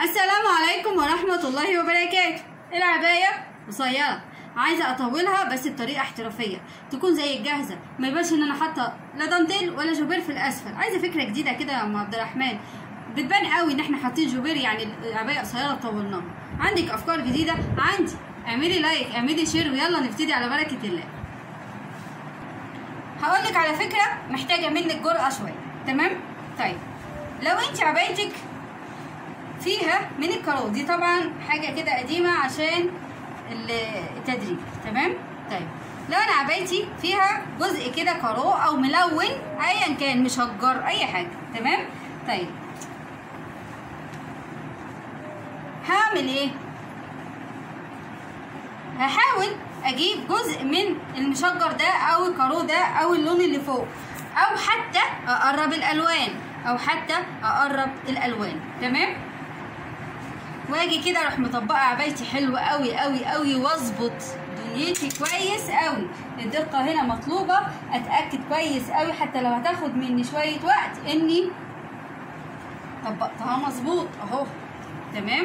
السلام عليكم ورحمة الله وبركاته. العباية؟ قصيرة. عايزة أطولها بس بطريقة احترافية. تكون زي الجاهزة. ما يبقاش إن أنا حاطة لا دانتيل ولا جوبير في الأسفل. عايزة فكرة جديدة كده يا أم عبد الرحمن. بتبان قوي إن إحنا حاطين جوبير يعني العباية قصيرة طولناها عندك أفكار جديدة؟ عندي. اعملي like اعملي share ويلا نبتدي على بركة الله. هقولك على فكرة محتاجة منك جرأة شوية. تمام؟ طيب. لو أنت عبايتك فيها من الكارو دي طبعا حاجة كده قديمة عشان التدريب. تمام؟ طيب. لو أنا عبايتي فيها جزء كده كارو أو ملون ايا كان مشجر أي حاجة. تمام؟ طيب. هعمل إيه؟ هحاول أجيب جزء من المشجر ده أو الكارو ده أو اللون اللي فوق أو حتى أقرب الألوان أو حتى أقرب الألوان. تمام؟ واجي كده أروح مطبقة عبايتي حلوة قوي قوي قوي. واظبط دنيتي كويس قوي. الدقة هنا مطلوبة. أتأكد كويس قوي. حتى لو هتاخد مني شوية وقت إني طبقتها مظبوط. أهو. تمام؟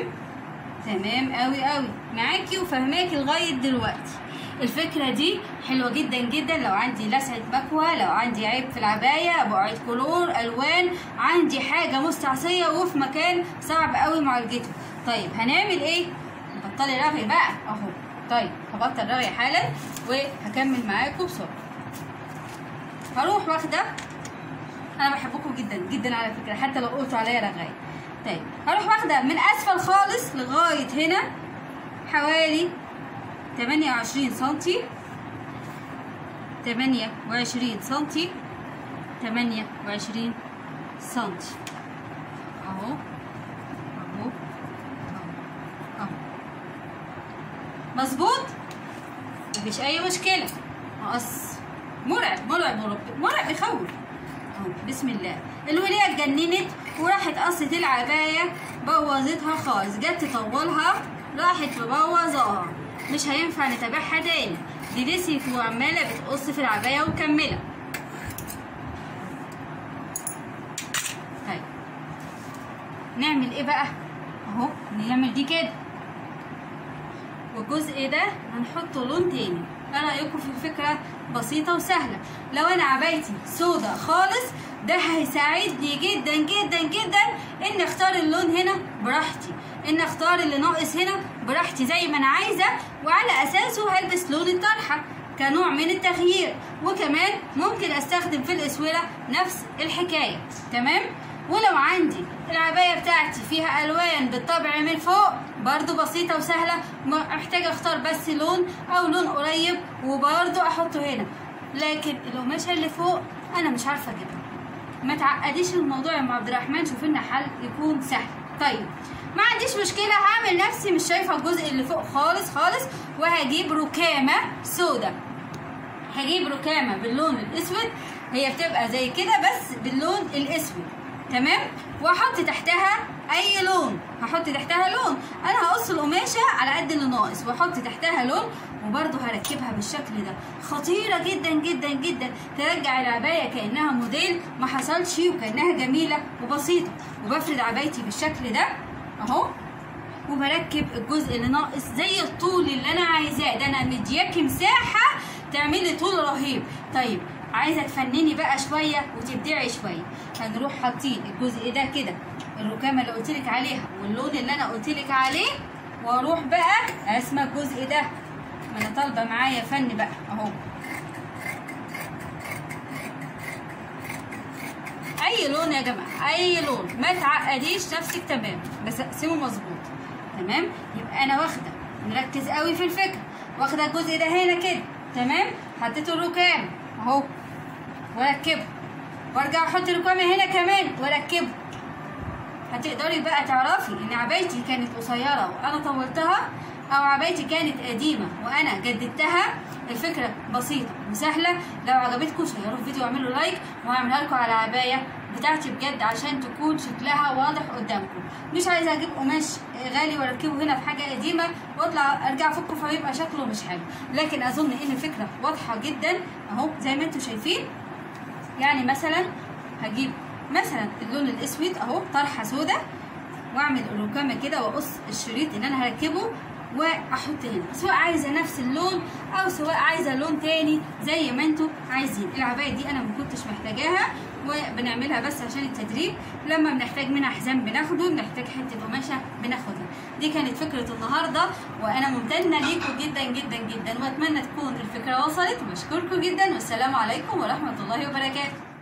تمام قوي قوي. معاكي وفهماكي لغاية دلوقتي. الفكرة دي حلوة جدا جدا. لو عندي لسعة مكوى لو عندي عيب في العباية بقعة كلور ألوان عندي حاجة مستعصية وفي مكان صعب قوي معالجته طيب هنعمل إيه؟ بطلي رغي بقى أهو. طيب هبطل رغي حالا وهكمل معاكم بسرعة هروح واخدة. أنا بحبكم جدا جدا على فكرة حتى لو قلتوا عليا رغايه طيب هروح واخدة من أسفل خالص لغاية هنا حوالي 28 سنتي. 28 سنتي. 28 سنتي. أهو اهو مظبوط؟ مفيش أي مشكلة. مقص مرعب مرعب مرعب مرعب يخوف. اهو بسم الله. الولية اتجننت وراحت قصت العباية بوظتها خالص. جت تطولها راحت مبوظاها مش هينفع نتابعها تاني. دي نسيت وعمالة بتقص في العباية ومكملة. طيب. نعمل إيه بقى؟ أهو نعمل دي كده. والجزء ده هنحطه لون تاني. إيه رأيكم في الفكرة؟ بسيطة وسهلة. لو أنا عبايتي سودا خالص ده هيساعدني جدا جدا جدا ان أختار اللون هنا براحتي. ان أختار اللي ناقص هنا براحتي زي ما أنا عايزة وعلى أساسه هلبس لون الطرحة كنوع من التغيير. وكمان ممكن أستخدم في الاسوره نفس الحكاية. تمام؟ ولو عندي العباية بتاعتي فيها ألوان بالطبع من فوق برضو بسيطة وسهلة. محتاجة أختار بس لون أو لون قريب وبرضو أحطه هنا. لكن القماشة اللي فوق أنا مش عارفة أجيبها ما تعقديش الموضوع يا أم عبد الرحمن شوف لنا حل يكون سهل. طيب ما عنديش مشكلة هعمل نفسي مش شايفة الجزء اللي فوق خالص خالص وهجيب ركامة سودا هجيب ركامة باللون الأسود. هي بتبقى زي كده بس باللون الأسود. تمام؟ وأحط تحتها أي لون. هحط تحتها لون. أنا هقص القماشة على قد اللي ناقص. وأحط تحتها لون وبرده هركبها بالشكل ده. خطيرة جدا جدا جدا. ترجع العباية كأنها موديل ما حصلش وكأنها جميلة وبسيطة. وبفرد عبايتي بالشكل ده أهو. وبركب الجزء اللي ناقص زي الطول اللي أنا عايزاه. ده أنا مدياكي مساحة تعملي طول رهيب. طيب عايزة تفنني بقى شوية وتبدعي شوية. هنروح حاطين الجزء ده كده الركامة اللي قلت لك عليها واللون اللي أنا قلت لك عليه وأروح بقى اسمى الجزء ده. ما أنا طالبة معايا فن بقى أهو. أي لون يا جماعة أي لون. ما تعقديش نفسك تمام بس أقسمه مظبوط. تمام؟ يبقى أنا واخدة نركز قوي في الفكرة. واخدة الجزء ده هنا كده. تمام؟ حطيت الركام أهو. واركبه وارجع أحط الركامه هنا كمان واركبه هتقدري بقى تعرفي إن عبايتي كانت قصيرة وأنا طولتها أو عبايتي كانت قديمة وأنا جددتها. الفكرة بسيطة وسهلة. لو عجبتكم شيروا الفيديو واعملوا لايك وهعملها لكم على عباية بتاعتي بجد عشان تكون شكلها واضح قدامكم. مش عايزة أجيب قماش غالي وأركبه هنا في حاجة قديمة وأطلع أرجع أفكه فيبقى شكله مش حلو. لكن أظن إن الفكرة واضحة جدا أهو زي ما أنتم شايفين. يعني مثلا هجيب مثلا اللون الأسود أهو طرحة سودا وأعمل ركامه كده وأقص الشريط اللي أنا هركبه واحط هنا سواء عايزة نفس اللون أو سواء عايزة لون تاني زي ما أنتوا عايزين. العباية دي أنا ما كنتش محتاجاها وبنعملها بس عشان التدريب. لما بنحتاج منها حزام بناخده بنحتاج حتة قماشة بناخدها. دي كانت فكرة النهارده وأنا ممتنة ليكم جدا جدا جدا وأتمنى تكون الفكرة وصلت. وبشكركم جدا والسلام عليكم ورحمة الله وبركاته.